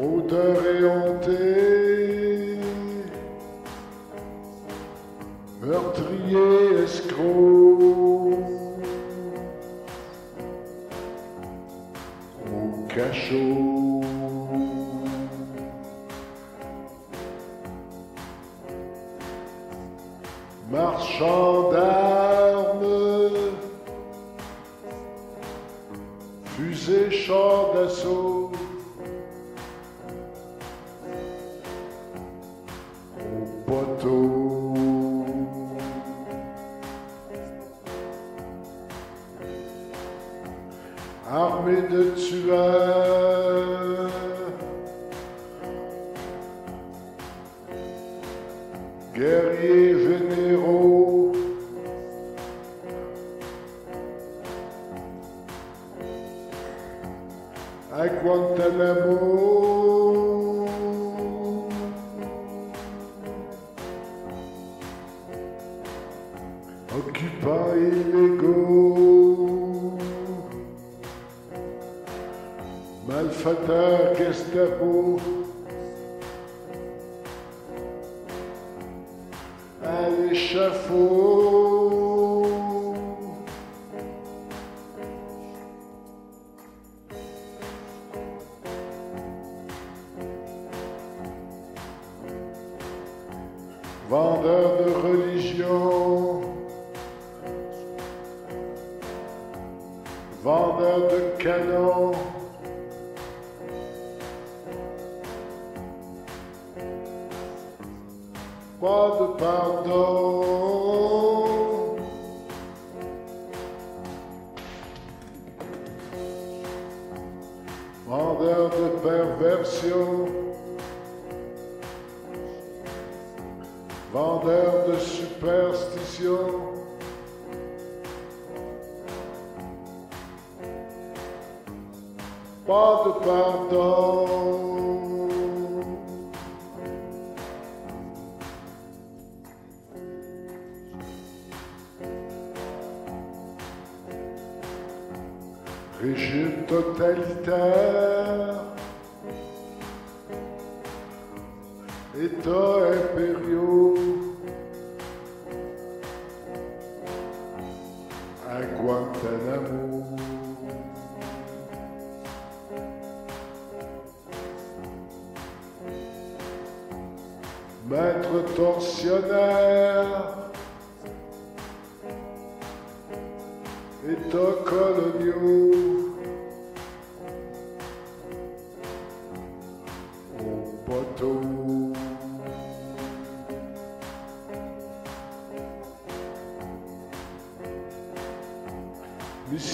fraudeur éhonté, meurtrier escroc, au cachot. Marchand d'armes, fusée, char d'assaut. Armée de tueurs. Guerriers généraux. À Guantanamo. Occupants illégaux. Malfaiteurs Gestapo. À l'échafaud. Vendeur de religion. Vendeur de canons. Pas de pardon. Vendeur de perversion. Vendeur de superstition. Pas de Régime totalitaire. États impériaux. À Guantanamo. Maître tortionnaire. États coloniaux.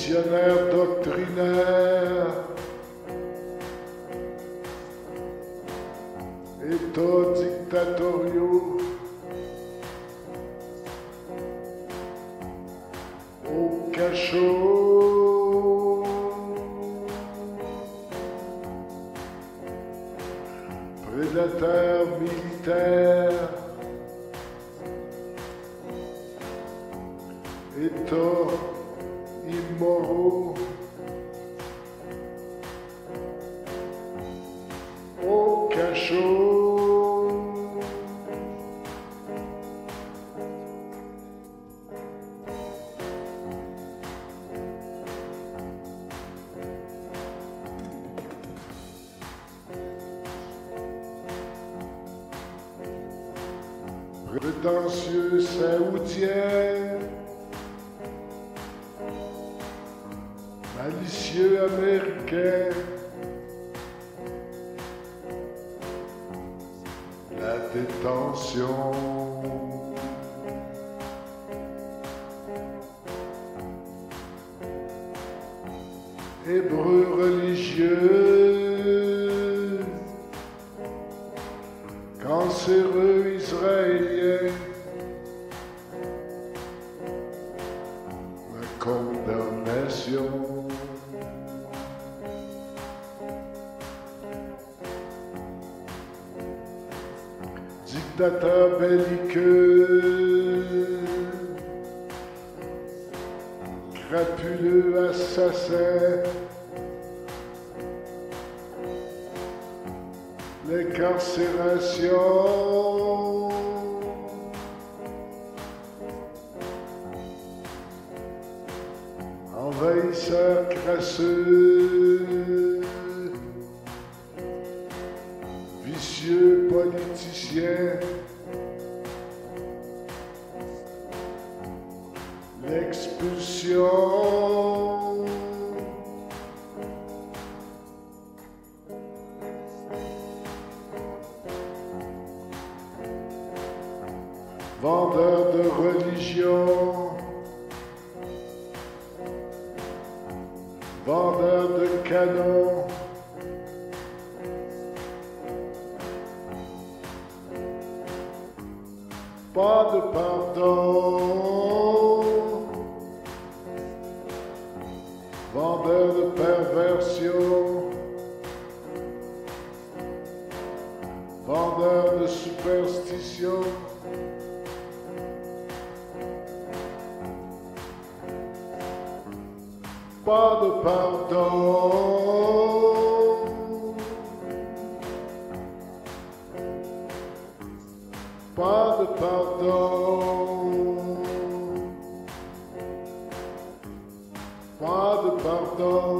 Missionnaire doctrinaire. États dictatoriaux. Au cachot. Prédateur militaire. États Prétentieux saoudien. Malicieux américain. La détention. Hébreu religieux. Cancéreux israélien. La condamnation. Dictateur belliqueux. Crapuleux assassin. L'incarcération. Envahisseur crasseux. Vicieux politicien. L'expulsion. Vendeur de religion. Vendeur de canons. Pas de pardon. Vendeur de perversion. Vendeur de superstition. Father, pardon. Father, pardon. Pas pardon.